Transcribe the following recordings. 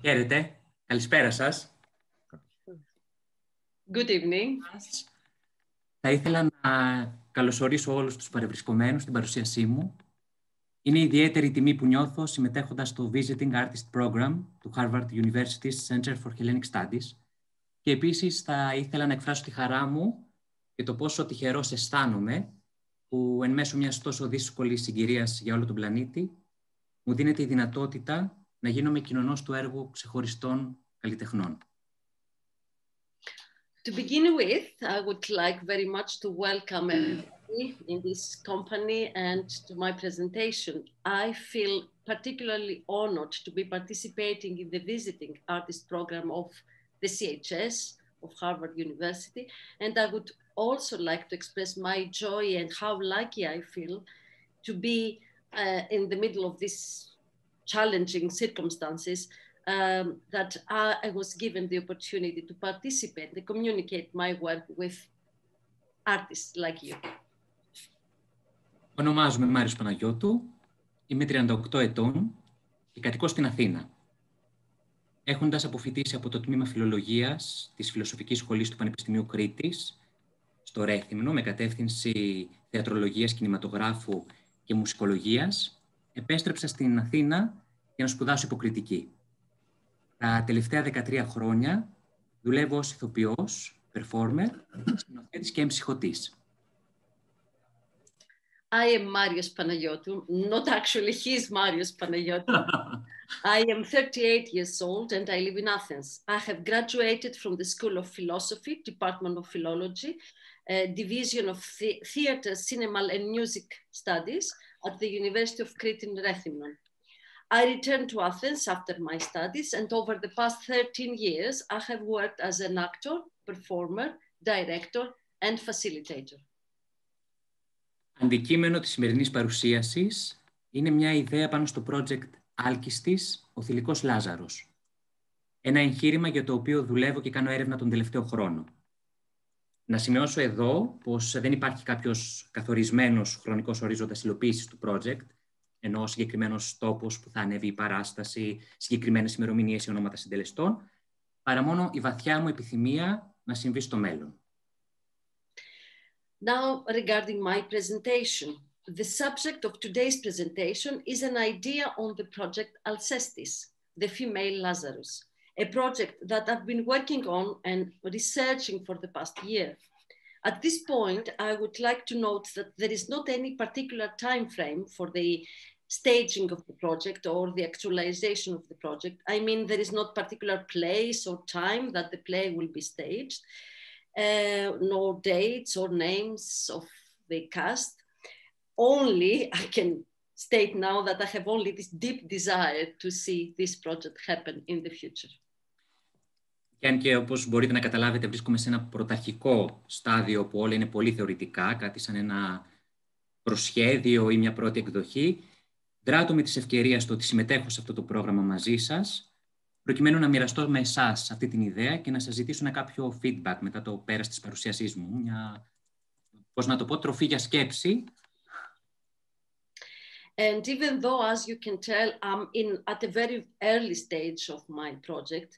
Χαίρετε. Καλησπέρα σας. Good evening. Θα ήθελα να καλωσορίσω όλους τους παρευρισκομένους στην παρουσίασή μου. Είναι ιδιαίτερη τιμή που νιώθω συμμετέχοντας στο Visiting Artist Program του Harvard University's Center for Hellenic Studies και επίσης θα ήθελα να εκφράσω τη χαρά μου και το πόσο τυχερός αισθάνομαι που εν μέσω μιας τόσο δύσκολης συγκυρίας για όλο τον πλανήτη μου δίνεται η δυνατότητα να γίνομαι κοινωνός του έργου ξεχωριστών καλλιτεχνών. To begin with, I would like very much to welcome everybody in this company and to my presentation. I feel particularly honored to be participating in the visiting artist program of the CHS of Harvard University, and I would also like to express my joy and how lucky I feel to be uh, in the middle of this challenging circumstances um, that I, I, was given the opportunity to participate and communicate my work with artists like you. Ονομάζομαι Μάριος Παναγιώτου, είμαι 38 ετών και κατοικώ στην Αθήνα. Έχοντας αποφοιτήσει από το Τμήμα Φιλολογίας της Φιλοσοφικής Σχολής του Πανεπιστημίου Κρήτης, στο Ρέθυμνο, με κατεύθυνση θεατρολογίας, κινηματογράφου και μουσικολογίας, επέστρεψα στην Αθήνα για να σπουδάσω υποκριτική. Τα τελευταία 13 χρόνια δουλεύω ως ηθοποιός, performer, σκηνοθέτης και εμψυχωτής. I am Marius Panagiotou, not actually he's Marius Panagiotou. I am 38 years old and I live in Athens. I have graduated from the School of Philosophy, Department of Philology, uh, Division of the Theatre, Cinema and Music Studies at the University of Crete in Rethymnon. I returned to Athens after my studies, and over the past 13 years, I have worked as an actor, performer, director, and facilitator. Αντικείμενο της σημερινής παρουσίασης είναι μια ιδέα πάνω στο project Άλκιστης, ο θηλυκός Λάζαρος. Ένα εγχείρημα για το οποίο δουλεύω και κάνω έρευνα τον τελευταίο χρόνο. Να σημειώσω εδώ πως δεν υπάρχει κάποιος καθορισμένος χρονικός ορίζοντας υλοποίησης του project, ενώ συγκεκριμένος τόπο που θα ανέβει η παράσταση, συγκεκριμένες ημερομηνίες ή ονόματα συντελεστών, παρά μόνο η βαθιά μου επιθυμία να συμβεί στο μέλλον. Now, regarding my presentation, the subject of today's presentation is an idea on the project Alcestis, the female Lazarus, a project that I've been working on and researching for the past year. At this point, I would like to note that there is not any particular time frame for the staging of the project or the actualization of the project. I mean, there is not particular place or time that the play will be staged, uh, no dates or names of the cast. Only I can state now that I have only this deep desire to see this project happen in the future. Και αν και όπως μπορείτε να καταλάβετε βρίσκομαι σε ένα πρωταρχικό στάδιο που όλα είναι πολύ θεωρητικά, κάτι σαν ένα προσχέδιο ή μια πρώτη εκδοχή, δράτω με τις ευκαιρίες το ότι συμμετέχω σε αυτό το πρόγραμμα μαζί σας, προκειμένου να μοιραστώ με εσάς αυτή την ιδέα και να σας ζητήσω ένα κάποιο feedback μετά το πέρας της παρουσίασής μου. Μια, πώς να το πω, τροφή για σκέψη. And even though, as you can tell, I'm in at a very early stage of my project,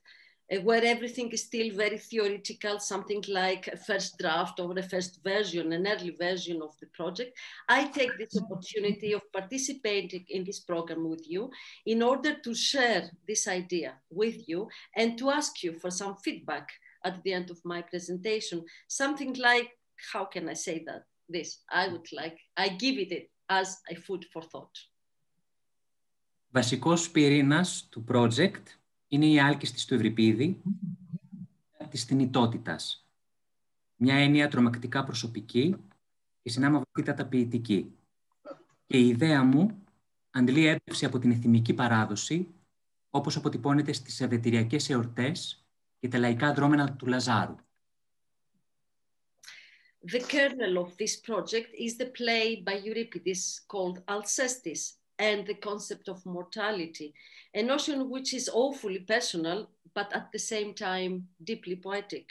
where everything is still very theoretical, something like a first draft or a first version, an early version of the project, I take this opportunity of participating in this program with you in order to share this idea with you and to ask you for some feedback at the end of my presentation. Something like, how can I say that? This, I would like, I give it as a food for thought. Βασικός πυρήνας του project είναι η άλκηστη του Ευρυπίδη της θνητότητας. Μια έννοια τρομακτικά προσωπική και συνάμα βαθύτατα ποιητική. Και η ιδέα μου αντλεί έμπνευση από την εθιμική παράδοση, όπως αποτυπώνεται στις ευετηριακές εορτές και τα λαϊκά δρόμενα του Λαζάρου. The kernel of this project is the play by Euripides called Alcestis, and the concept of mortality, a notion which is awfully personal, but at the same time deeply poetic.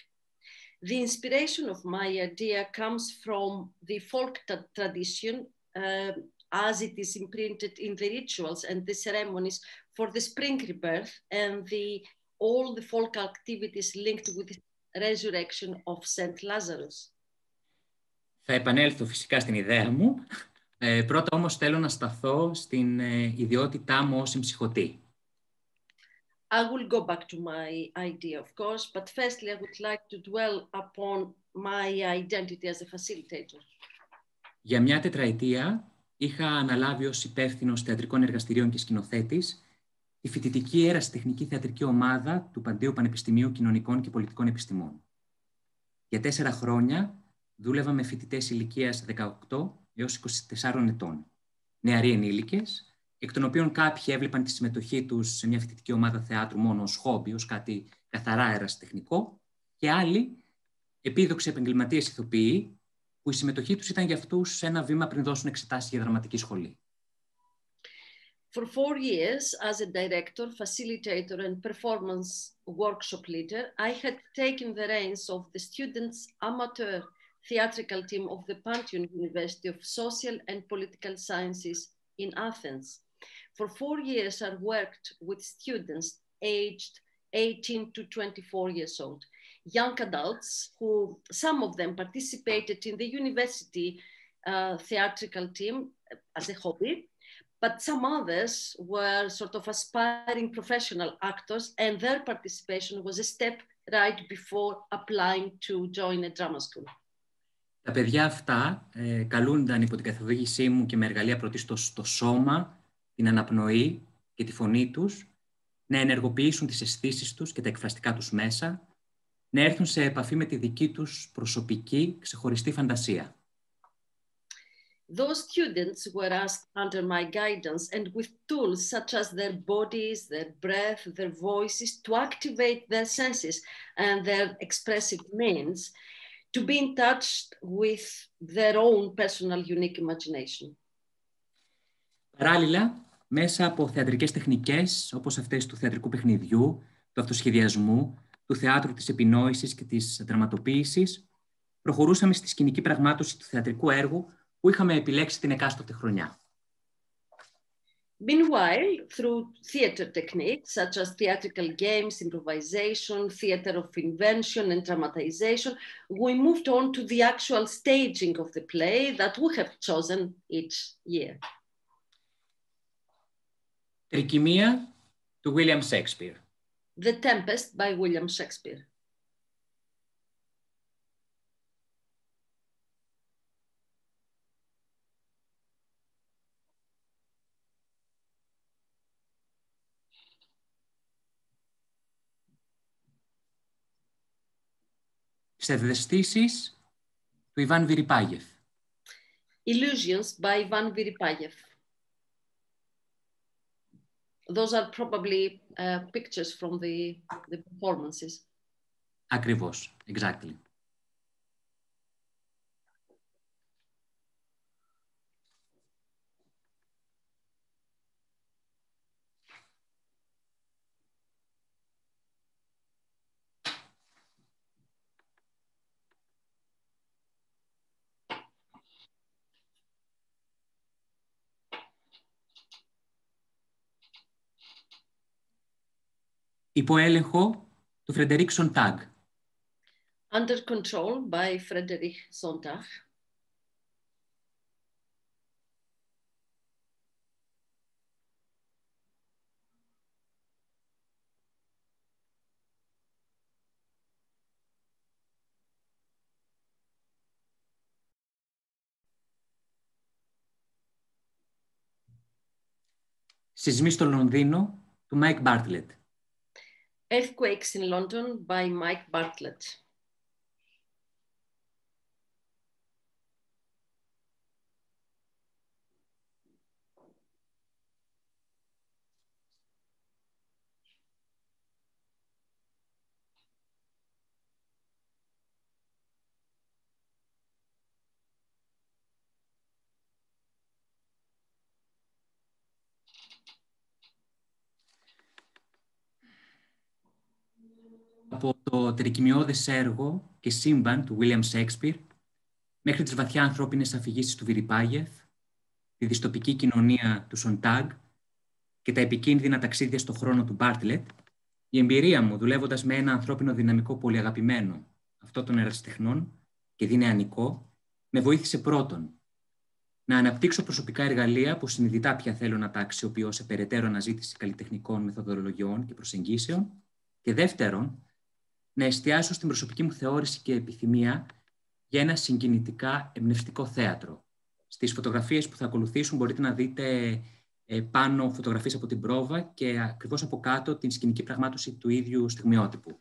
The inspiration of my idea comes from the folk tradition uh, as it is imprinted in the rituals and the ceremonies for the spring rebirth and the, all the folk activities linked with the resurrection of Saint Lazarus. Θα επανέλθω φυσικά στην ιδέα μου. Ε, πρώτα όμως θέλω να σταθώ στην ε, ιδιότητά μου ως εμψυχωτή. I will go back to my idea, of course, but firstly, I would like to dwell upon my identity as a facilitator. Για μια τετραετία είχα αναλάβει ως υπεύθυνο θεατρικών εργαστηρίων και σκηνοθέτης τη φοιτητική ερασιτεχνική θεατρική ομάδα του Παντίου Πανεπιστημίου Κοινωνικών και Πολιτικών Επιστημών. Για τέσσερα χρόνια δούλευα με φοιτητές ηλικίας 18 έως 24 ετών, νεαροί ενήλικες, εκ των οποίων κάποιοι έβλεπαν τη συμμετοχή τους σε μια φοιτητική ομάδα θεάτρου μόνο ως χόμπι, ως κάτι καθαρά ερασιτεχνικό, και άλλοι επίδοξοι επαγγελματίες ηθοποιοί, που η συμμετοχή τους ήταν για αυτούς ένα βήμα πριν δώσουν εξετάσεις για δραματική σχολή. For four years, as a director, facilitator, and performance workshop leader, I had taken the reins of the students' amateur theatrical team of the Pantheon University of Social and Political Sciences in Athens. For four years, I worked with students aged 18 to 24 years old, young adults who, some of them participated in the university uh, theatrical team as a hobby, but some others were sort of aspiring professional actors and their participation was a step right before applying to join a drama school. Τα παιδιά αυτά ε, καλούνταν υπό την καθοδήγησή μου και με εργαλεία πρωτίστως το σώμα, την αναπνοή και τη φωνή τους να ενεργοποιήσουν τις αισθήσεις τους και τα εκφραστικά τους μέσα, να έρθουν σε επαφή με τη δική τους προσωπική, ξεχωριστή φαντασία. Those students were asked under my guidance and with tools such as their bodies, their breath, their voices to activate their senses and their expressive means to be in touch with their own personal unique imagination. Παράλληλα, μέσα από θεατρικές τεχνικές όπως αυτές του θεατρικού παιχνιδιού, του αυτοσχεδιασμού, του θεάτρου της επινόησης και της δραματοποίησης, προχωρούσαμε στη σκηνική πραγμάτωση του θεατρικού έργου που είχαμε επιλέξει την εκάστοτε χρονιά. Meanwhile, through theater techniques such as theatrical games, improvisation, theater of invention, and dramatization, we moved on to the actual staging of the play that we have chosen each year. Trikimia to William Shakespeare. The Tempest by William Shakespeare. Ψευδεστήσεις του Ιβάν Βιρυπάγεφ. Illusions by Ivan Viripayev. Those are probably uh, pictures from the, the performances. Ακριβώς, exactly. Υπό έλεγχο του Φρεντερίκ Σοντάγ. Under control by Frederick Sontag. Σεισμοί στο Λονδίνο του Μάικ Μπάρτλετ. Earthquakes in London by Mike Bartlett. Από το τρικυμιώδες έργο και σύμπαν του William Shakespeare μέχρι τις βαθιά ανθρώπινες αφηγήσεις του Βιρυπάγεφ, τη διστοπική κοινωνία του Σοντάγκ και τα επικίνδυνα ταξίδια στον χρόνο του Μπάρτλετ, η εμπειρία μου δουλεύοντας με ένα ανθρώπινο δυναμικό πολύ αγαπημένο, αυτό των ερασιτεχνών και δυναμικό, με βοήθησε πρώτον να αναπτύξω προσωπικά εργαλεία που συνειδητά πια θέλω να τα αξιοποιώ σε περαιτέρω αναζήτηση καλλιτεχνικών μεθοδολογιών και προσεγγίσεων. Και δεύτερον, να εστιάσω στην προσωπική μου θεώρηση και επιθυμία για ένα συγκινητικά εμπνευστικό θέατρο. Στις φωτογραφίες που θα ακολουθήσουν μπορείτε να δείτε ε, πάνω φωτογραφίες από την πρόβα και ακριβώς από κάτω την σκηνική πραγμάτωση του ίδιου στιγμιότυπου.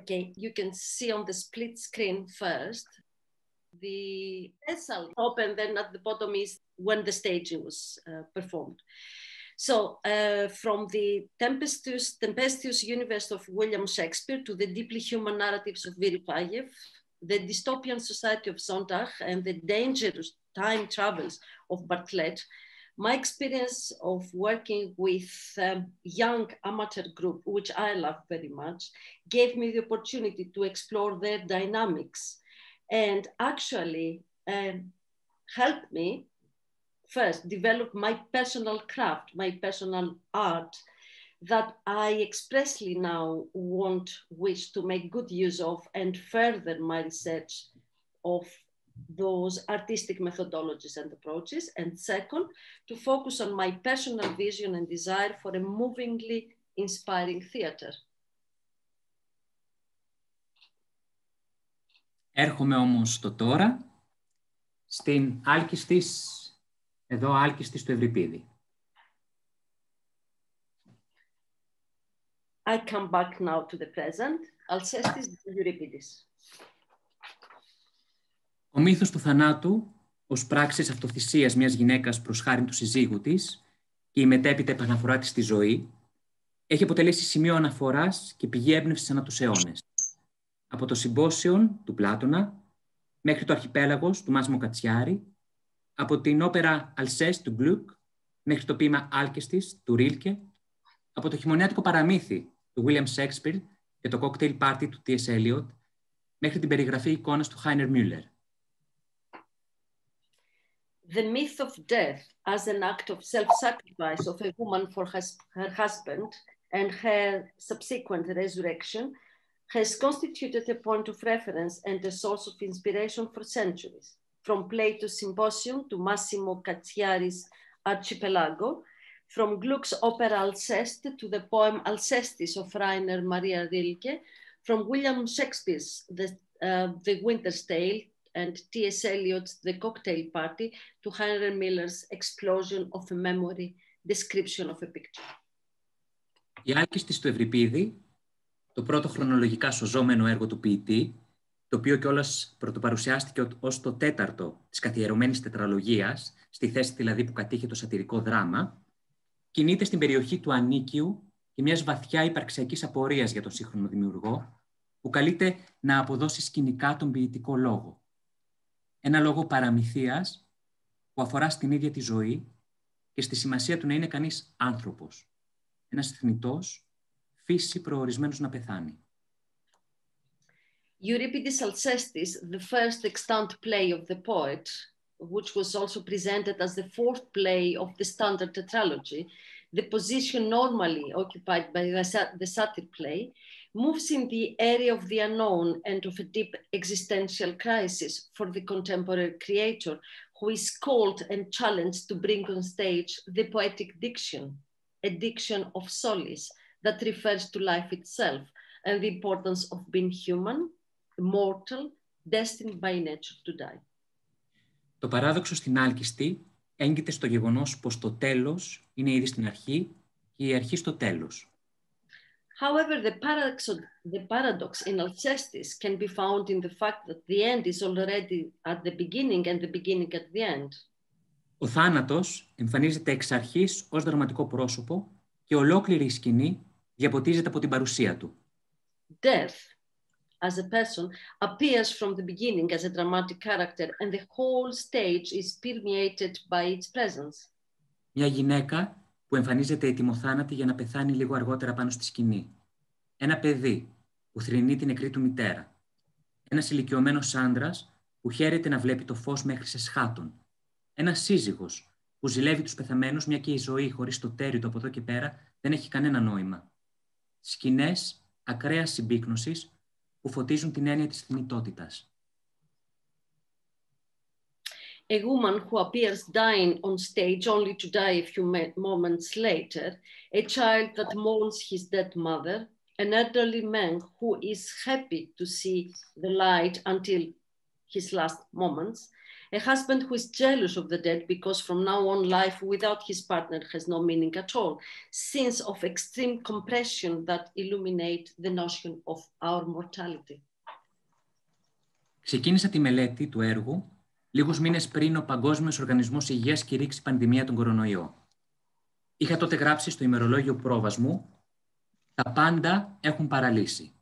Okay, you can see on the split screen first the vessel open, then at the bottom is when the staging was uh, performed. So, uh, from the tempestuous, tempestuous universe of William Shakespeare to the deeply human narratives of Viripayev, the dystopian society of Sontag, and the dangerous time travels of Bartlett, my experience of working with um, young amateur group, which I love very much, gave me the opportunity to explore their dynamics and actually um, helped me first develop my personal craft, my personal art that I expressly now want, wish to make good use of and further my research of those artistic methodologies and approaches. And second, to focus on my personal vision and desire for a movingly inspiring theater. Έρχομαι όμως στο τώρα, στην άλκιστης, εδώ άλκιστης του Ευρυπίδη. I come back now to the present. Alcestis Euripides. Ο μύθος του θανάτου, ως πράξης αυτοθυσίας μιας γυναίκας προς χάρη του συζύγου της και η μετέπειτα επαναφορά της στη ζωή, έχει αποτελέσει σημείο αναφοράς και πηγή έμπνευσης ανά τους αιώνες από το Συμπόσιον του Πλάτωνα μέχρι το Αρχιπέλαγος του Μάσιμο Κατσιάρη, από την όπερα Αλσές του Γκλουκ μέχρι το ποίημα Άλκεστης του Ρίλκε, από το χειμωνιάτικο παραμύθι του William Shakespeare και το cocktail party του T.S. Eliot, μέχρι την περιγραφή εικόνας του Χάινερ Müller. The myth of death as an act of self-sacrifice of a woman for her husband and her subsequent resurrection has constituted a point of reference and a source of inspiration for centuries, from Plato's Symposium to Massimo Cacciari's Archipelago, from Gluck's opera Alceste to the poem Alcestis of Rainer Maria Rilke, from William Shakespeare's The, uh, the Winter's Tale and T.S. Eliot's The Cocktail Party to Henry Miller's Explosion of a Memory, Description of a Picture. Η άλκηστη του Ευρυπίδη το πρώτο χρονολογικά σωζόμενο έργο του ποιητή, το οποίο κιόλας πρωτοπαρουσιάστηκε ως το τέταρτο της καθιερωμένης τετραλογίας, στη θέση δηλαδή που κατήχε το σατυρικό δράμα, κινείται στην περιοχή του Ανίκιου και μιας βαθιά υπαρξιακής απορίας για τον σύγχρονο δημιουργό, που καλείται να αποδώσει σκηνικά τον ποιητικό λόγο. Ένα λόγο παραμυθίας που αφορά στην ίδια τη ζωή και στη σημασία του να είναι κανείς άνθρωπος. Ένας θνητός φύση προορισμένος να πεθάνει. Euripides Alcestis, the first extant play of the poet, which was also presented as the fourth play of the standard tetralogy, the position normally occupied by the satyr play, moves in the area of the unknown and of a deep existential crisis for the contemporary creator, who is called and challenged to bring on stage the poetic diction, a diction of solace, that refers to life itself and the importance of being human, mortal, destined by nature to die. Το παράδοξο στην άλκιστη έγκυται στο γεγονός πως το τέλος είναι ήδη στην αρχή και η αρχή στο τέλος. However, the paradox, the paradox in Alcestis can be found in the fact that the end is already at the beginning and the beginning at the end. Ο θάνατος εμφανίζεται εξ αρχής ως δραματικό πρόσωπο και ολόκληρη η σκηνή διαποτίζεται από την παρουσία του. Death, as a person, appears from the beginning as a dramatic character and the whole stage is permeated by its presence. Μια γυναίκα που εμφανίζεται ετοιμοθάνατη για να πεθάνει λίγο αργότερα πάνω στη σκηνή. Ένα παιδί που θρυνεί την νεκρή του μητέρα. Ένας ηλικιωμένος άντρας που χαίρεται να βλέπει το φως μέχρι σε σχάτων. ένας σύζυγος που ζηλεύει τους πεθαμένους, μια και η ζωή χωρίς το τέρι του από εδώ και πέρα δεν έχει κανένα νόημα. Σκηνές ακραία συμπίκνωσης που φωτίζουν την έννοια της θνητότητας. A woman who appears dying on stage only to die a few moments later, a child that mourns his dead mother, an elderly man who is happy to see the light until his last moments, a husband who is jealous of the dead because from now on life without his partner has no meaning at all, scenes of extreme compression that illuminate the notion of our mortality. Ξεκίνησα τη μελέτη του έργου λίγους μήνες πριν ο Παγκόσμιος Οργανισμός Υγείας κηρύξει πανδημία τον κορονοϊό. Είχα τότε γράψει στο ημερολόγιο πρόβασμου «Τα πάντα έχουν παραλύσει».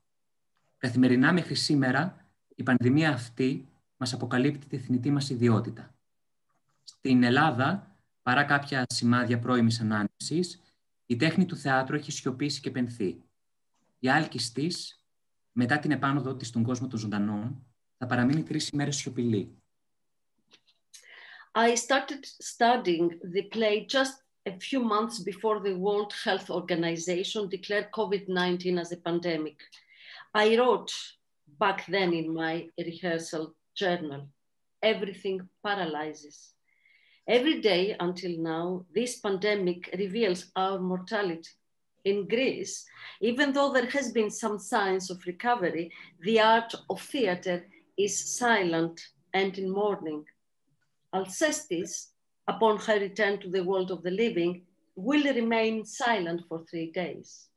Καθημερινά μέχρι σήμερα η πανδημία αυτή μας αποκαλύπτει τη θνητή μας ιδιότητα. Στην Ελλάδα, παρά κάποια σημάδια πρώιμης ανάνησης, η τέχνη του θεάτρου έχει σιωπήσει και πενθεί. Η άλκης της, μετά την επάνωδο της στον κόσμο των ζωντανών, θα παραμείνει τρεις ημέρες σιωπηλή. I started studying the play just a few months before the World Health Organization declared COVID-19 as a pandemic. I wrote back then in my rehearsal journal. Everything paralyzes. Every day until now, this pandemic reveals our mortality. In Greece, even though there has been some signs of recovery, the art of theater is silent and in mourning. Alcestis, upon her return to the world of the living, will remain silent for three days.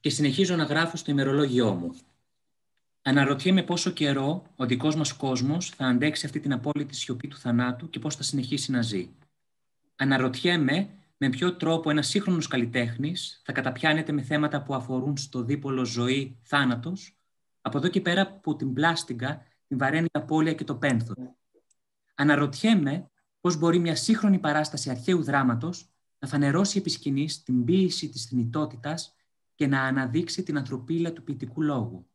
Και συνεχίζω να γράφω στο ημερολόγιό μου. Αναρωτιέμαι πόσο καιρό ο δικός μας κόσμος θα αντέξει αυτή την απόλυτη σιωπή του θανάτου και πώς θα συνεχίσει να ζει. Αναρωτιέμαι με ποιο τρόπο ένας σύγχρονος καλλιτέχνης θα καταπιάνεται με θέματα που αφορούν στο δίπολο ζωή-θάνατος, από εδώ και πέρα που την πλάστιγκα την βαραίνει η απώλεια και το πένθος. Αναρωτιέμαι πώς μπορεί μια σύγχρονη παράσταση αρχαίου δράματος να φανερώσει επί σκηνής την ποίηση της θνητότητας και να αναδείξει την ανθρωπίλα του ποιητικού λόγου.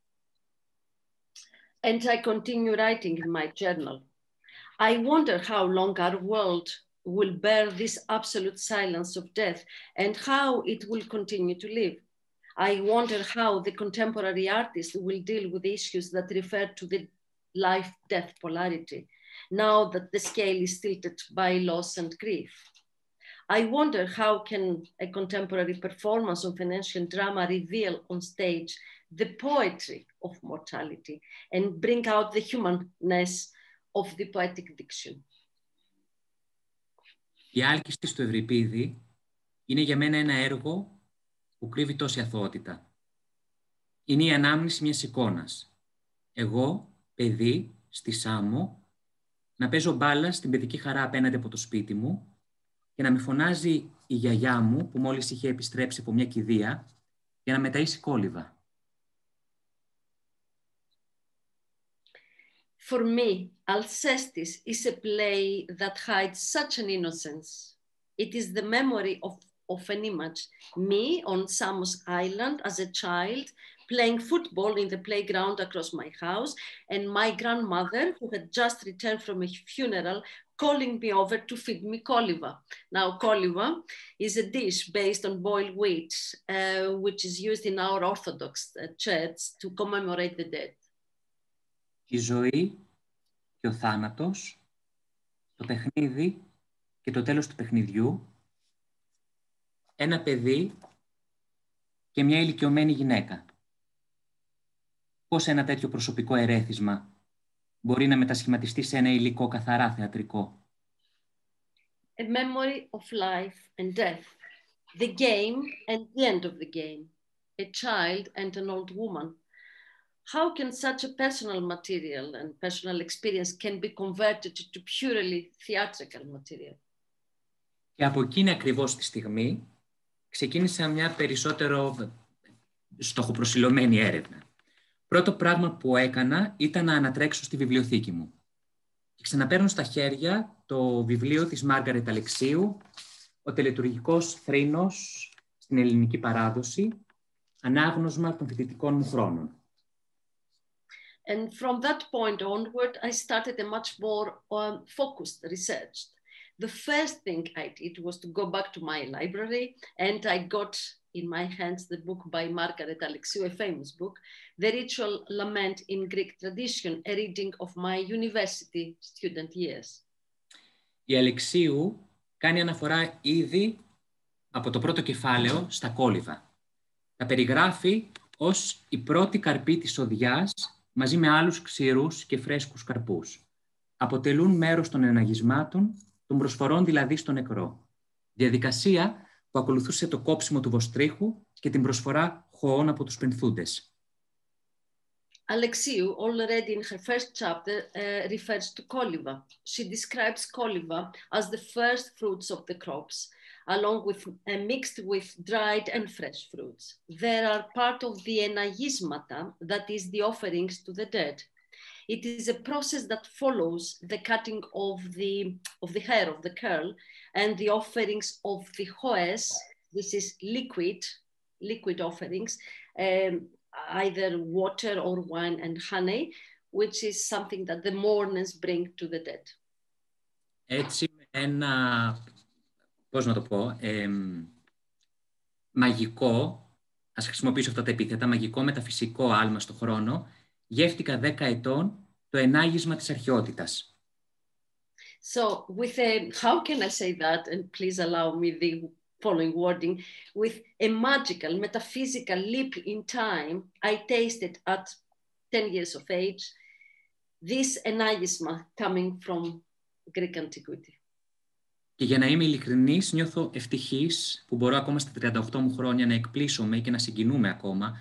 And I continue writing in my journal. I wonder how long our world will bear this absolute silence of death and how it will continue to live. I wonder how the contemporary artist will deal with issues that refer to the life death polarity, now that the scale is tilted by loss and grief. I wonder how can a contemporary performance of an ancient drama reveal on stage the poetry of mortality and bring out the humanness of the poetic diction. Η άλκηστη στο Ευρυπίδη είναι για μένα ένα έργο που κρύβει τόση αθωότητα. Είναι η ανάμνηση μιας εικόνας. Εγώ, παιδί, στη Σάμο, να παίζω μπάλα στην παιδική χαρά απέναντι από το σπίτι μου και να με φωνάζει η γιαγιά μου που μόλις είχε επιστρέψει από μια κηδεία για να μεταΐσει κόλληβα. For me, Alcestis is a play that hides such an innocence. It is the memory of, of an image. Me on Samos Island as a child, playing football in the playground across my house, and my grandmother, who had just returned from a funeral, calling me over to feed me koliva. Now, koliva is a dish based on boiled wheat, uh, which is used in our Orthodox uh, church to commemorate the dead. Η ζωή και ο θάνατος, το παιχνίδι και το τέλος του παιχνιδιού, ένα παιδί και μια ηλικιωμένη γυναίκα. Πώς ένα τέτοιο προσωπικό ερέθισμα μπορεί να μετασχηματιστεί σε ένα υλικό καθαρά θεατρικό; A memory of life and death. The game and the end of the game. A child and an old woman. How can such a personal material and personal experience can be converted to purely theatrical material? Και από εκείνη ακριβώς τη στιγμή ξεκίνησα μια περισσότερο στοχοπροσιλωμένη έρευνα. Πρώτο πράγμα που έκανα ήταν να ανατρέξω στη βιβλιοθήκη μου. Και ξαναπαίρνω στα χέρια το βιβλίο της Μάργαρετ Αλεξίου, «Ο τελετουργικός θρήνος στην ελληνική παράδοση, ανάγνωσμα των φοιτητικών μου χρόνων». And from that point onward, I started a much more um, focused research. the first thing I did was to go back to my library and I got in my hands the book by Margaret Alexiou, a famous book, The Ritual Lament in Greek Tradition, a reading of my university student years. Η Αλεξίου κάνει αναφορά ήδη από το πρώτο κεφάλαιο στα κόλληβα. Τα περιγράφει ως η πρώτη καρπή της οδιάς μαζί με άλλους ξηρούς και φρέσκους καρπούς. Αποτελούν μέρος των εναγισμάτων, των προσφορών δηλαδή στο νεκρό. Διαδικασία που ακολουθούσε το κόψιμο του βοστρίχου και την προσφορά χωών από τους πενθούντες. Alexiou, already in her first chapter, uh, refers to koliva. She describes koliva as the first fruits of the crops, along with uh, mixed with dried and fresh fruits. They are part of the enagismata, that is, the offerings to the dead. It is a process that follows the cutting of the, of the hair, of the curl, and the offerings of the hoes, this is liquid, liquid offerings, um, either water or wine and honey, which is something that the mourners bring to the dead. Έτσι, ένα, πώς να το πω, ε, μαγικό, ας χρησιμοποιήσω αυτά τα επίθετα, μαγικό μεταφυσικό άλμα στο χρόνο, γεύτηκα 10 ετών το ενάγισμα της αρχαιότητας. So with a, how can I say that? And please allow me the following wording. With a magical, metaphysical leap in time, I tasted at 10 years of age this enagysma coming from Greek antiquity. Και για να είμαι ειλικρινής, νιώθω ευτυχής που μπορώ ακόμα στα 38 μου χρόνια να εκπλήσωμαι και να συγκινούμε ακόμα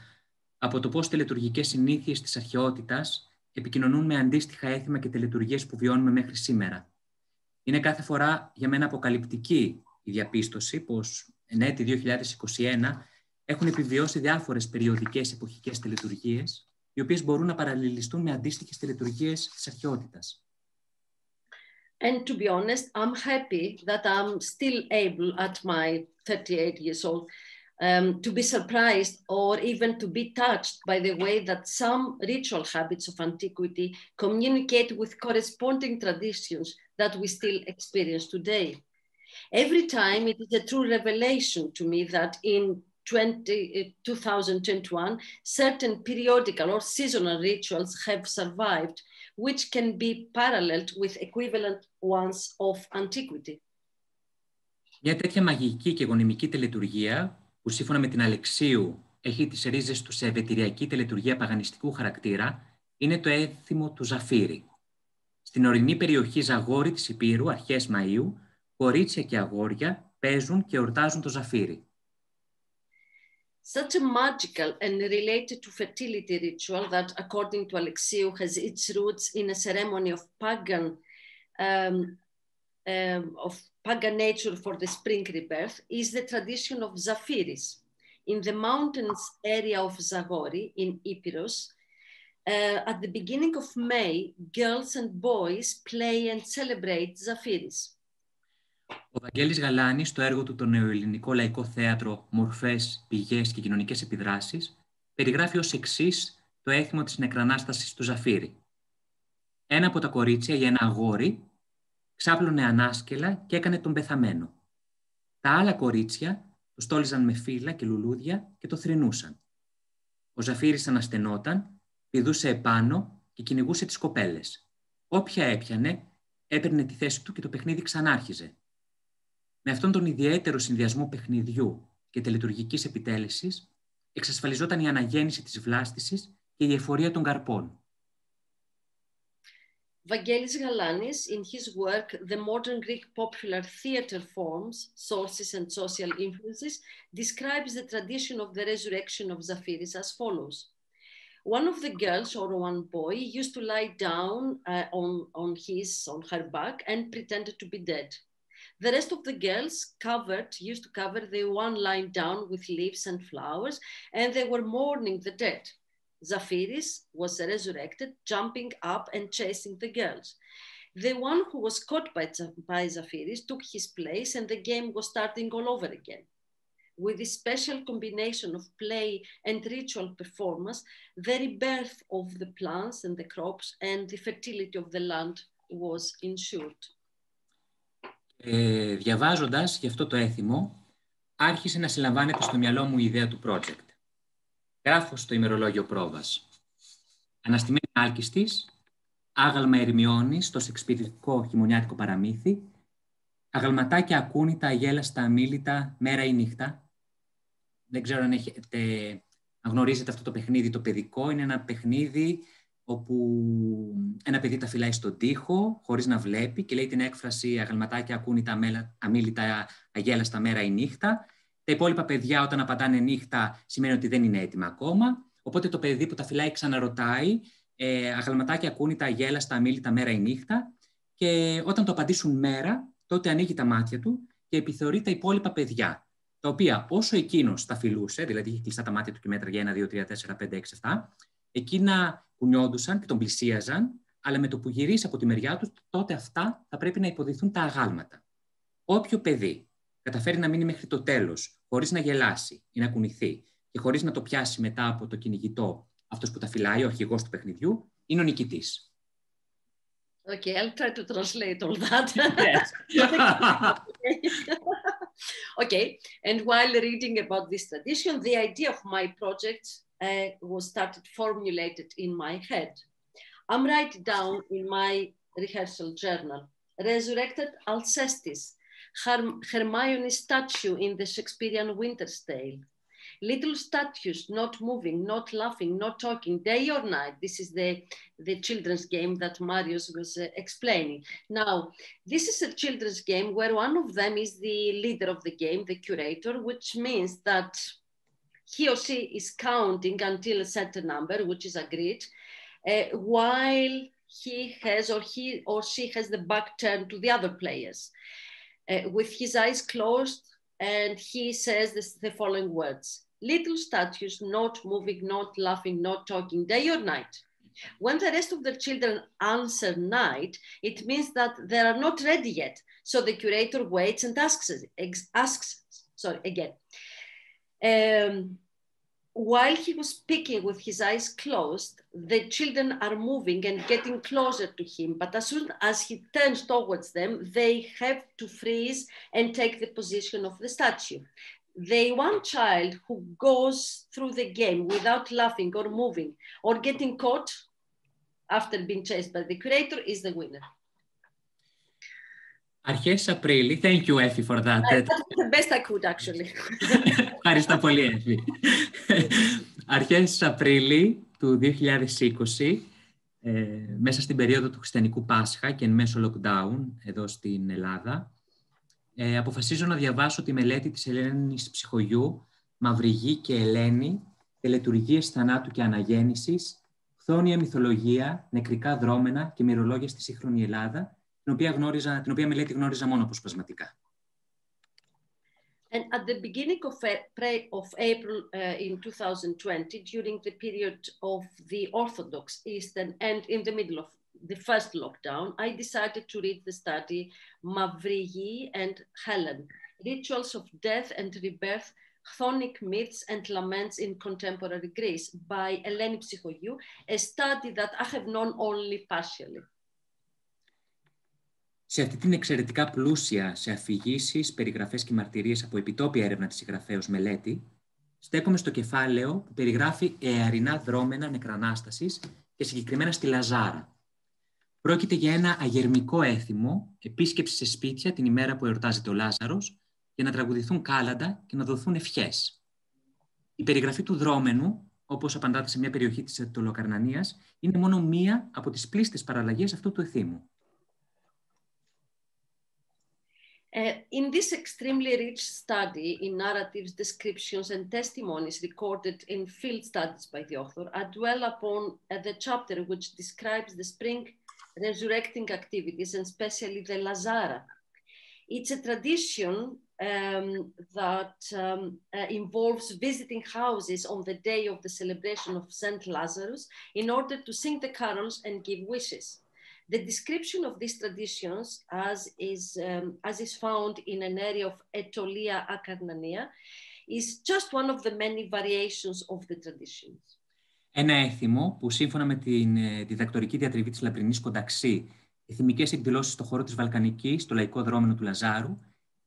από το πώς τελετουργικές συνήθειες της αρχαιότητας επικοινωνούν με αντίστοιχα έθιμα και τελετουργίες που βιώνουμε μέχρι σήμερα. Είναι κάθε φορά για μένα αποκαλυπτική η διαπίστωση πως εν έτη 2021 έχουν επιβιώσει διάφορες περιοδικές εποχικές τελετουργίες οι οποίες μπορούν να παραλληλιστούν με αντίστοιχες τελετουργίες της αρχαιότητας. And to be honest, I'm happy that I'm still able at my 38 years old um, to be surprised or even to be touched by the way that some ritual habits of antiquity communicate with corresponding traditions that we still experience today. Every time it is a true revelation to me that in 20, 2021, certain periodical or seasonal rituals have survived, which can be paralleled with equivalent ones of antiquity. Μια τέτοια μαγική και γονιμική τελετουργία, που σύμφωνα με την Αλεξίου έχει τις ρίζες του σε ευετηριακή τελετουργία παγανιστικού χαρακτήρα, είναι το έθιμο του Ζαφύρι. Στην ορεινή περιοχή Ζαγόρι της Υπήρου, αρχές Μαΐου, κορίτσια και αγόρια παίζουν και εορτάζουν το Ζαφύρι. Such a magical and related to fertility ritual that, according to Alexiou, has its roots in a ceremony of pagan um, um, of pagan nature for the spring rebirth is the tradition of Zafiris. In the mountains area of Zagori in Epirus, uh, at the beginning of May, girls and boys play and celebrate Zafiris. Ο Βαγγέλης Γαλάνης, στο έργο του το νεοελληνικό λαϊκό θέατρο «Μορφές, πηγές και κοινωνικές επιδράσεις», περιγράφει ως εξής το έθιμο της νεκρανάστασης του Ζαφύρι. Ένα από τα κορίτσια ή ένα αγόρι ξάπλωνε ανάσκελα και έκανε τον πεθαμένο. Τα άλλα κορίτσια το στόλιζαν με φύλλα και λουλούδια και το θρυνούσαν. Ο Ζαφύρης αναστενόταν, πηδούσε επάνω και κυνηγούσε τις κοπέλες. Όποια έπιανε, έπαιρνε τη θέση του και το παιχνίδι ξανάρχιζε. Με αυτόν τον ιδιαίτερο συνδυασμό παιχνιδιού και τελετουργικής επιτέλεσης, εξασφαλιζόταν η αναγέννηση της βλάστησης και η εφορία των καρπών. Vangelis Galanis, in his work, The Modern Greek Popular Theatre Forms, Sources and Social Influences, describes the tradition of the resurrection of Zaphiris as follows. One of the girls or one boy used to lie down uh, on, on his, on her back and pretended to be dead. The rest of the girls covered, used to cover the one lying down with leaves and flowers, and they were mourning the dead. Zaphiris was resurrected, jumping up and chasing the girls. The one who was caught by, by Zaphiris took his place, and the game was starting all over again. With this special combination of play and ritual performance, the rebirth of the plants and the crops and the fertility of the land was ensured. Ε, διαβάζοντας για αυτό το έθιμο, άρχισε να συλλαμβάνεται στο μυαλό μου η ιδέα του project. Γράφω στο ημερολόγιο πρόβας. Αναστημένη άλκης άγαλμα Ερμιώνη στο σεξπιδικό χειμωνιάτικο παραμύθι, αγαλματάκια ακούνητα, αγέλαστα, αμήλυτα, μέρα ή νύχτα. Δεν ξέρω αν, έχετε, αν γνωρίζετε αυτό το παιχνίδι το παιδικό. Είναι ένα παιχνίδι όπου ένα παιδί τα φυλάει στον τοίχο, χωρίς να βλέπει και λέει την έκφραση «αγαλματάκια ακούνητα, αμήλυτα, αγέλαστα, μέρα ή νύχτα». Τα υπόλοιπα παιδιά όταν απαντάνε νύχτα σημαίνει ότι δεν είναι έτοιμα ακόμα. Οπότε το παιδί που τα φυλάει ξαναρωτάει ε, αγαλματάκια ακούνητα, αγέλαστα, αμήλυτα, μέρα ή νύχτα και όταν το απαντήσουν μέρα, τότε ανοίγει τα μάτια του και επιθεωρεί τα υπόλοιπα παιδιά, τα οποία όσο εκείνος τα φιλούσε, δηλαδή είχε κλειστά τα μάτια του και μέτρα 1, 2, 3, 4, 5, 6, 7, εκείνα κουνιόντουσαν και τον πλησίαζαν, αλλά με το που γυρίσει από τη μεριά τους, τότε αυτά θα πρέπει να υποδηθούν τα αγάλματα. Όποιο παιδί καταφέρει να μείνει μέχρι το τέλος, χωρίς να γελάσει ή να κουνηθεί και χωρίς να το πιάσει μετά από το κυνηγητό αυτός που τα φυλάει, ο αρχηγός του παιχνιδιού, είναι ο νικητής. Okay, I'll try to translate all that. Yes. okay, and while reading about this tradition, the idea of my project uh, was started formulated in my head. I'm writing down in my rehearsal journal, resurrected Alcestis, Herm Hermione's statue in the Shakespearean Winter's Tale. Little statues not moving, not laughing, not talking, day or night. This is the, the children's game that Marius was uh, explaining. Now, this is a children's game where one of them is the leader of the game, the curator, which means that he or she is counting until a certain number, which is agreed, uh, while he has or he or she has the back turned to the other players uh, with his eyes closed and he says this, the following words little statues not moving not laughing not talking day or night. When the rest of the children answer night it means that they are not ready yet. So the curator waits and asks asks sorry again um, while he was speaking with his eyes closed, the children are moving and getting closer to him. But as soon as he turns towards them, they have to freeze and take the position of the statue. The one child who goes through the game without laughing or moving or getting caught after being chased by the curator is the winner. Αρχές Απρίλη. Thank you, Effie, for that. That's the best I could, actually. Ευχαριστώ πολύ, Effie. Αρχές Απρίλη του 2020, ε, μέσα στην περίοδο του Χριστιανικού Πάσχα και εν μέσω lockdown εδώ στην Ελλάδα, ε, αποφασίζω να διαβάσω τη μελέτη της Ελένης Ψυχογιού, Μαυριγή και Ελένη, τελετουργίες θανάτου και αναγέννησης, χθόνια μυθολογία, νεκρικά δρόμενα και μυρολόγια στη σύγχρονη Ελλάδα, την οποία, γνώριζα, την οποία μελέτη γνώριζα μόνο αποσπασματικά. And at the beginning of, of April uh, in 2020, during the period of the Orthodox Eastern and in the middle of the first lockdown, I decided to read the study Mavrigi and Helen, Rituals of Death and Rebirth, Chthonic Myths and Laments in Contemporary Greece by Eleni Psychogou, a study that I have known only partially. Σε αυτή την εξαιρετικά πλούσια σε αφηγήσεις, περιγραφές και μαρτυρίες από επιτόπια έρευνα της συγγραφέως μελέτη, στέκομαι στο κεφάλαιο που περιγράφει εαρινά δρόμενα νεκρανάστασης και συγκεκριμένα στη Λαζάρα. Πρόκειται για ένα αγερμικό έθιμο, επίσκεψη σε σπίτια την ημέρα που εορτάζεται ο Λάζαρος, για να τραγουδηθούν κάλαντα και να δοθούν ευχές. Η περιγραφή του δρόμενου, όπως απαντάται σε μια περιοχή της Ετωλοκαρνανίας, είναι μόνο μία από τις πλήστες παραλλαγές αυτού του εθήμου. Uh, in this extremely rich study in narratives, descriptions, and testimonies recorded in field studies by the author, I dwell upon uh, the chapter which describes the spring resurrecting activities, and especially the Lazara. It's a tradition um, that um, uh, involves visiting houses on the day of the celebration of Saint Lazarus in order to sing the carols and give wishes. The description of these traditions, as is, um, as is found in an area of Etolia Akarnania, is just one of the many variations of the traditions. Ένα έθιμο που σύμφωνα με την διδακτορική διατριβή της Λαπρινής Κονταξή οι θυμικές εκδηλώσεις στο χώρο της Βαλκανικής, στο λαϊκό δρόμενο του Λαζάρου,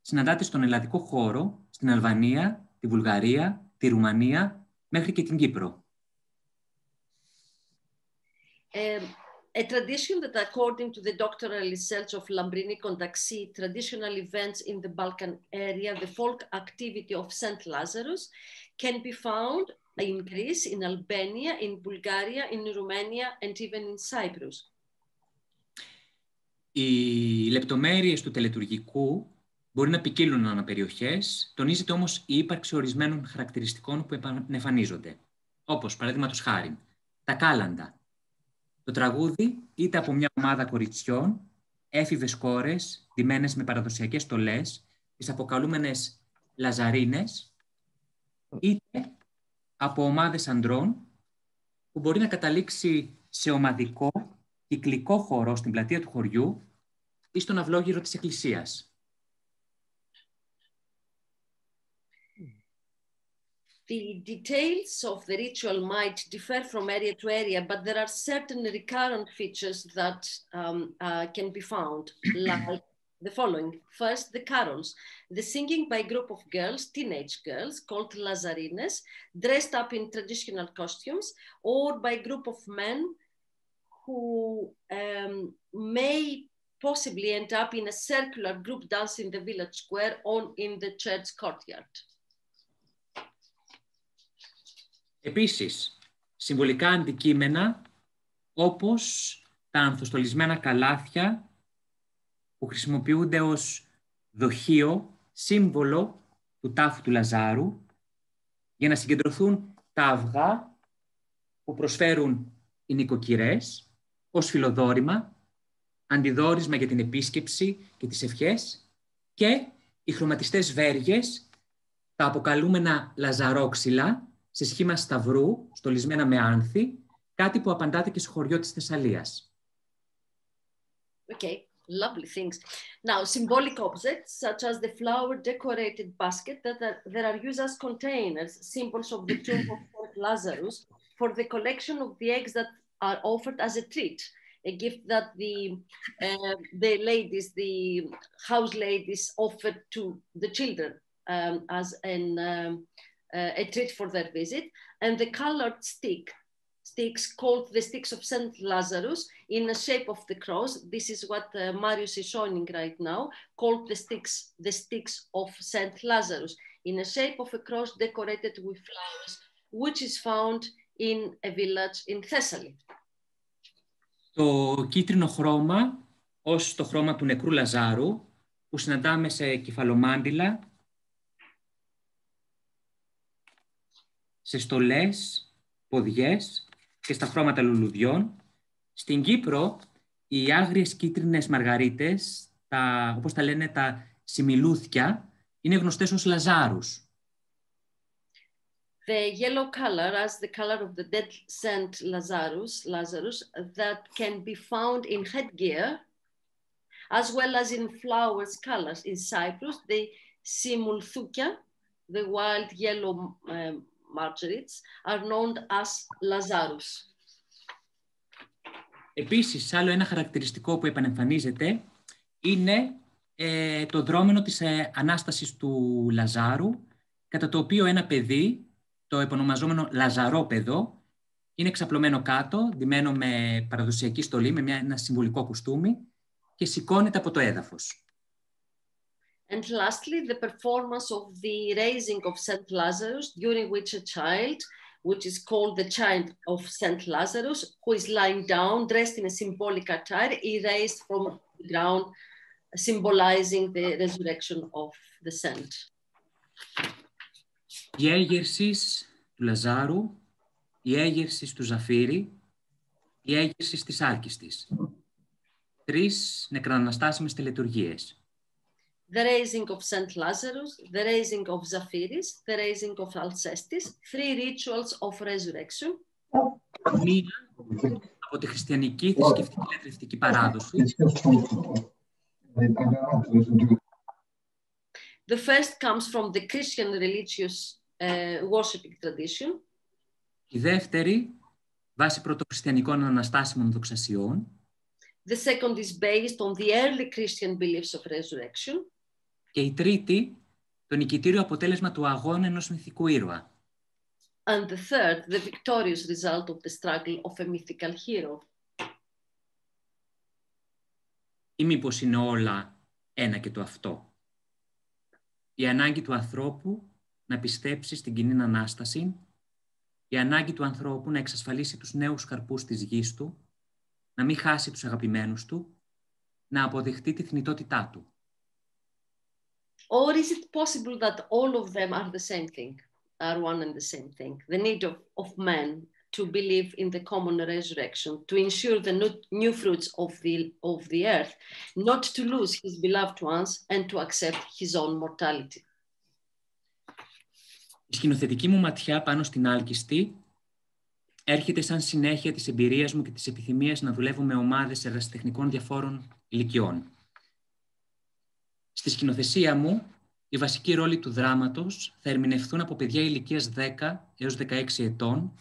συναντάται στον ελλαδικό χώρο, στην Αλβανία, τη Βουλγαρία, τη Ρουμανία, μέχρι και την Κύπρο. Um, a tradition that, according to the doctoral research of Lambrini Kondaksi, traditional events in the Balkan area, the folk activity of St. Lazarus, can be found in Greece, in Albania, in Bulgaria, in Romania, and even in Cyprus. Οι λεπτομέρειες του τελετουργικού μπορεί να ποικίλουν ανά περιοχές, τονίζεται όμως η ύπαρξη ορισμένων χαρακτηριστικών που εμφανίζονται. Όπως, παραδείγματο χάρη, τα κάλαντα. Το τραγούδι είτε από μια ομάδα κοριτσιών, έφηβες κόρες, ντυμένες με παραδοσιακές στολές, τις αποκαλούμενες λαζαρίνες, είτε από ομάδες ανδρών, που μπορεί να καταλήξει σε ομαδικό, κυκλικό χώρο στην πλατεία του χωριού ή στον αυλόγυρο της εκκλησίας. The details of the ritual might differ from area to area, but there are certain recurrent features that um, uh, can be found, like the following. First, the carols, the singing by a group of girls, teenage girls, called Lazarines, dressed up in traditional costumes, or by a group of men who um, may possibly end up in a circular group dance in the village square or in the church courtyard. Επίσης, συμβολικά αντικείμενα όπως τα ανθοστολισμένα καλάθια που χρησιμοποιούνται ως δοχείο, σύμβολο του τάφου του Λαζάρου, για να συγκεντρωθούν τα αυγά που προσφέρουν οι νοικοκυρές ως φιλοδόρημα, αντιδόρισμα για την επίσκεψη και τις ευχές και οι χρωματιστές βέργες, τα αποκαλούμενα λαζαρόξυλα, σε σχήμα σταυρού, στολισμένα με άνθη, κάτι που απαντάται και στο χωριό της Θεσσαλίας. Okay, lovely things. Now, symbolic objects such as the flower-decorated basket that are, that are used as containers, symbols of the tomb of St. Lazarus, for the collection of the eggs that are offered as a treat, a gift that the uh, the ladies, the house ladies, offered to the children um, as an um, uh, a treat for their visit, and the colored stick sticks called the sticks of Saint Lazarus in the shape of the cross. This is what uh, Marius is showing right now, called the sticks, the sticks of Saint Lazarus in the shape of a cross decorated with flowers, which is found in a village in Thessaly. Το κίτρινο χρώμα ως το χρώμα του νεκρού Λαζάρου που συναντάμε σε κεφαλομάντιλα, σε στολές, ποδιές και στα χρώματα λουλουδιών. Στην Κύπρο, οι άγριες κίτρινες μαργαρίτες, τα, όπως τα λένε τα σημιλούθια, είναι γνωστές ως λαζάρους. The yellow color as the color of the dead Saint Lazarus, Lazarus that can be found in headgear, as well as in flowers colors. In Cyprus, the simulthukia, the wild yellow um, margarites, are known as Lazarus. Επίσης, άλλο ένα χαρακτηριστικό που επανεμφανίζεται είναι ε, το δρόμενο της ε, Ανάστασης του Λαζάρου, κατά το οποίο ένα παιδί, το επωνομαζόμενο Λαζαρόπεδο, είναι εξαπλωμένο κάτω, ντυμένο με παραδοσιακή στολή, με μια, ένα συμβολικό κουστούμι και σηκώνεται από το έδαφος. And lastly, the performance of the raising of St. Lazarus, during which a child, which is called the child of St. Lazarus, who is lying down, dressed in a symbolic attire, is raised from the ground, symbolizing the resurrection of the saint. Η έγερση του Λαζάρου, η έγερση του Ζαφύρι, η έγερση της Άλκης της. Τρεις νεκροαναστάσιμες τελετουργίες. The raising of St. Lazarus, the raising of Zaphiris, the raising of Alcestis, three rituals of resurrection. Μία από τη χριστιανική θρησκευτική λατρευτική παράδοση. The first comes from the Christian religious uh, worshiping tradition. Η δεύτερη, βάσει πρωτοχριστιανικών αναστάσιμων δοξασιών. The second is based on the early Christian beliefs of resurrection. Και η τρίτη, το νικητήριο αποτέλεσμα του αγώνα ενός μυθικού ήρωα. And the third, the victorious result of the struggle of a mythical hero. Ή μήπως είναι όλα ένα και το αυτό; Η ανάγκη του ανθρώπου να πιστέψει στην κοινή Ανάσταση, η ανάγκη του ανθρώπου να εξασφαλίσει τους νέους καρπούς της γης του, να μην χάσει τους αγαπημένους του, να αποδεχτεί τη θνητότητά του. Or is it possible that all of them are the same thing, are one and the same thing? The need of, of man to believe in the common resurrection, to ensure the new, new fruits of the, of the earth, not to lose his beloved ones and to accept his own mortality. Η σκηνοθετική μου ματιά πάνω στην άλκιστη έρχεται σαν συνέχεια της εμπειρίας μου και της επιθυμίας να δουλεύω με ομάδες ερασιτεχνικών διαφόρων ηλικιών. Στη σκηνοθεσία μου, η βασική ρόλη του δράματος θα ερμηνευθούν από παιδιά ηλικίας 10 έως 16 ετών,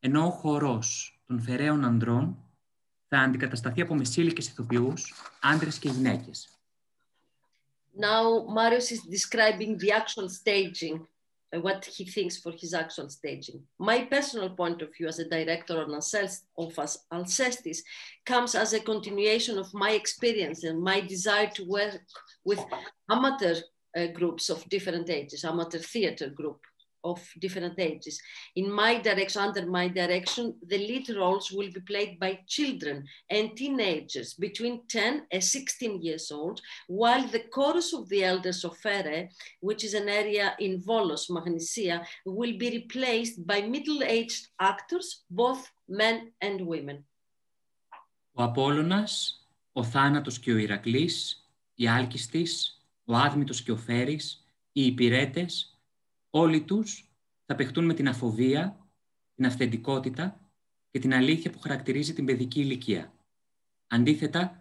ενώ ο χορός των φεραίων ανδρών θα αντικατασταθεί από μεσήλικες ηθοποιούς, άντρες και γυναίκες. Now, Marius is describing the actual staging uh, what he thinks for his actual staging. My personal point of view as a director on Alcest- of Alcestis comes as a continuation of my experience and my desire to work with amateur uh, groups of different ages, amateur theater group of different ages. In my direction, under my direction, the lead roles will be played by children and teenagers between 10 and 16 years old, while the chorus of the elders of Fere, which is an area in Volos, Magnesia, will be replaced by middle-aged actors, both men and women. Ο Απόλλωνας, ο Θάνατος και ο Ηρακλής, η Άλκιστης, ο Άδμητος και ο Φέρης, οι Υπηρέτες, όλοι τους θα παιχτούν με την αφοβία, την αυθεντικότητα και την αλήθεια που χαρακτηρίζει την παιδική ηλικία. Αντίθετα,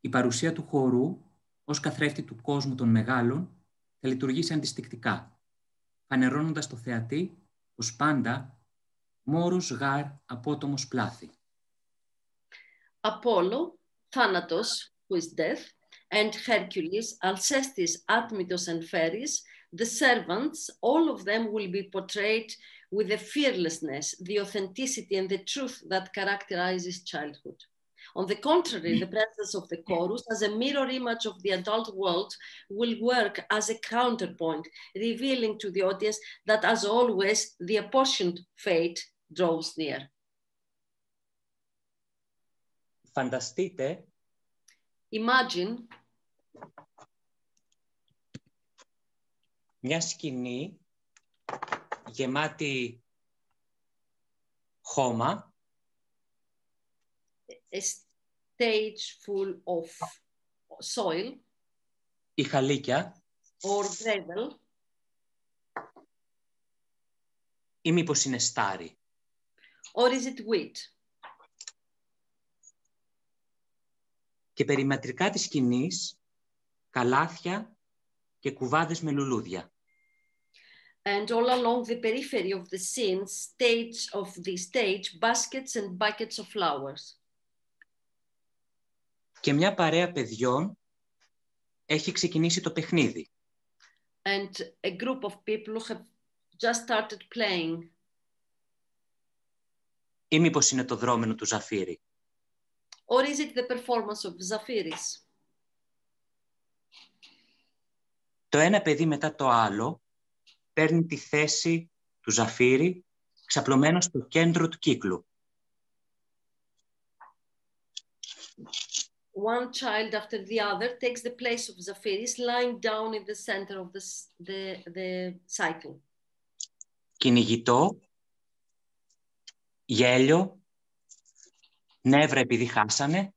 η παρουσία του χορού ως καθρέφτη του κόσμου των μεγάλων θα λειτουργήσει αντιστικτικά, φανερώνοντας το θεατή πως πάντα μόρος γάρ απότομος πλάθη. Apollo, Thanatos, who is death, and Hercules, Alcestis, Atmitos, and Pheres, the servants, all of them will be portrayed with the fearlessness, the authenticity, and the truth that characterizes childhood. On the contrary, the presence of the chorus as a mirror image of the adult world will work as a counterpoint, revealing to the audience that, as always, the apportioned fate draws near. Fantastite. Imagine. Μια σκηνή γεμάτη χώμα a stage full of soil ή χαλίκια or gravel, ή μήπως είναι στάρι. or is it wheat? Και περιμετρικά της σκηνής καλάθια και κουβάδες με λουλούδια. And all along the periphery of the scene, stage of the stage, baskets and buckets of flowers. Και μια παρέα παιδιών έχει ξεκινήσει το παιχνίδι. And a group of people who have just started playing, Ή μήπως είναι το δρόμενο του Ζαφύρι. or is it the performance of Zafiris? Το ένα παιδί μετά το άλλο παίρνει τη θέση του Ζαφύρι ξαπλωμένος στο κέντρο του κύκλου. One child after the other takes the place of Zafiris, lying down in the center of the, s- the, the cycle. Κυνηγητό, γέλιο, νεύρα επειδή χάσανε,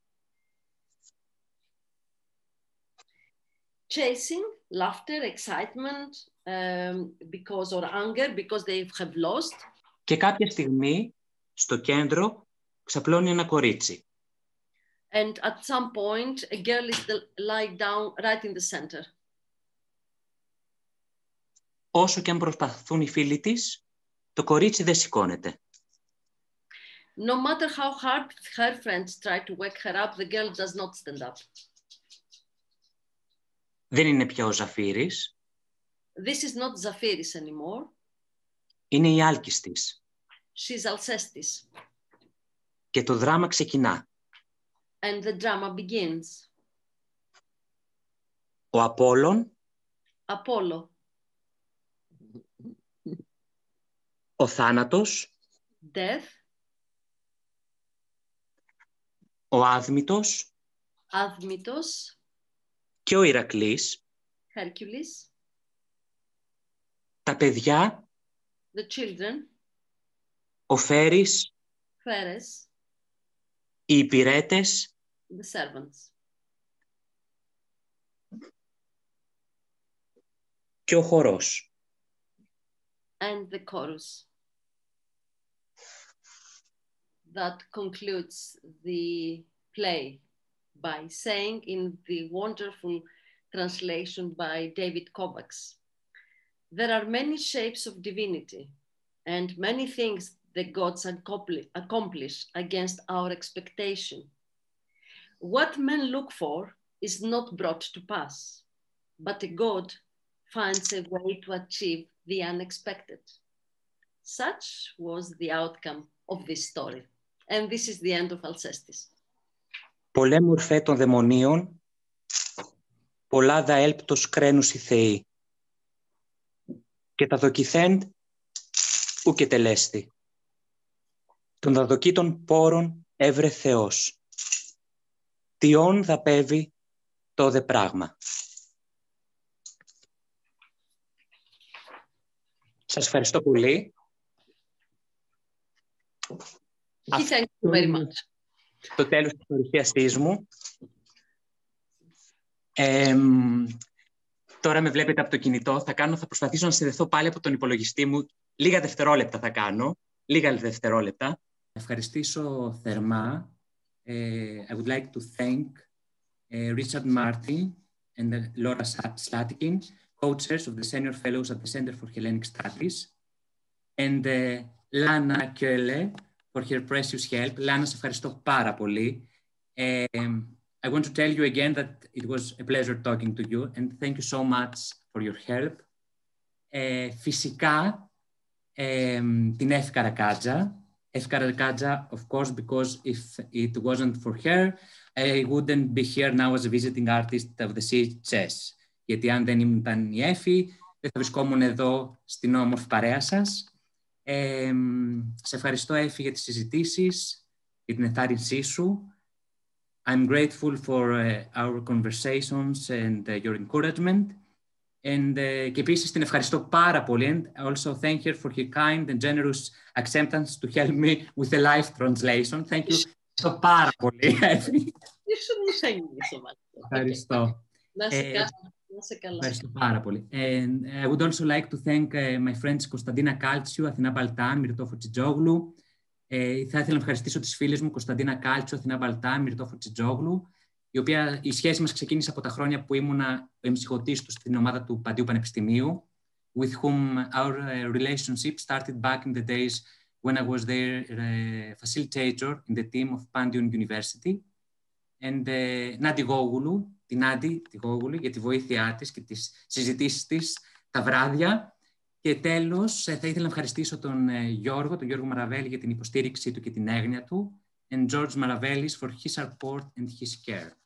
chasing, laughter, excitement, um, because or anger because they have lost. και κάποια στιγμή στο κέντρο ξαπλώνει ένα κορίτσι. And at some point, a girl is the, lying down right in the center. Όσο και αν προσπαθούν οι φίλοι της, το κορίτσι δεν σηκώνεται. No matter how hard her friends try to wake her up, the girl does not stand up. Δεν είναι πια ο Ζαφύρης. This is not Zafiris anymore. Είναι η άλκης της. She's Alcestis. Και το δράμα ξεκινά. And the drama begins. Ο Απόλλων, Apollo, ο θάνατος, death, ο Άδμητος Admetos, και ο Ηρακλής, Hercules, τα παιδιά, the children, ο Φέρης, Pheres, οι υπηρέτες the servants, και ο χορός. and the chorus. That concludes the play by saying in the wonderful translation by David Kovacs, there are many shapes of divinity and many things the gods accomplish against our expectation. What men look for is not brought to pass, but a god finds a way to achieve the unexpected. Such was the outcome of this story. And this is the end of Alcestis. Πολλέ μορφέ των δαιμονίων, πολλά δα έλπτος κρένους οι θεοί. Και τα δοκιθέν ου και τελέστη. Των δαδοκίτων πόρων έβρε Θεός. Τιόν θα πέβει το δε πράγμα. Σας ευχαριστώ πολύ. He thank you very much. Το τέλος της παρουσίασής μου. Εμ, τώρα με βλέπετε από το κινητό. Θα, κάνω, θα προσπαθήσω να συνδεθώ πάλι από τον υπολογιστή μου. Λίγα δευτερόλεπτα θα κάνω. Λίγα δευτερόλεπτα. Ευχαριστήσω θερμά. Ε, I would like to thank uh, Richard Martin and uh, Laura Slatikin, co-chairs of the senior fellows at the Center for Hellenic Studies, and uh, Lana Köhle for her precious help. Lana, σε ευχαριστώ πάρα πολύ. Um, I want to tell you again that it was a pleasure talking to you and thank you so much for your help. Ε, φυσικά, ε, την Εφ Καρακάτζα. Εφ Καρακάτζα, of course, because if it wasn't for her, I wouldn't be here now as a visiting artist of the CHS. Γιατί αν δεν ήμουν η Εφη, δεν θα βρισκόμουν εδώ στην όμορφη παρέα σας. Ε, σε ευχαριστώ, Εφη, για τις συζητήσεις, για την ενθάρρυνσή σου. I'm grateful for uh, our conversations and uh, your encouragement. And, uh, και επίσης την ευχαριστώ πάρα πολύ. And also thank her for her kind and generous acceptance to help me with the live translation. Thank you so πάρα πολύ, Εφη. You shouldn't thank me so much. Ευχαριστώ. Να σε Ε, καλά. Να σε καλά. Ευχαριστώ πάρα πολύ. And I would also like to thank uh, my friends Κωνσταντίνα Κάλτσιου, Αθηνά Μπαλτά, Μυρτό Φωτσιτζόγλου. Ε, θα ήθελα να ευχαριστήσω τις φίλες μου Κωνσταντίνα Κάλτσιου, Αθηνά Μπαλτά, Μυρτό Φωτσιτζόγλου, η οποία η σχέση μας ξεκίνησε από τα χρόνια που ήμουνα ο εμψυχωτής τους στην ομάδα του Παντίου Πανεπιστημίου, with whom our uh, relationship started back in the days when I was their uh, facilitator in the team of Pandion University. And uh, Νάντι Γόγουλου, την Νάντι τη Γόγουλου, για τη βοήθειά της και τις συζητήσεις της τα βράδια. Και τέλος, ε, θα ήθελα να ευχαριστήσω τον ε, Γιώργο, τον Γιώργο Μαραβέλη για την υποστήριξή του και την έγνοια του. And George Maravelis for his support and his care.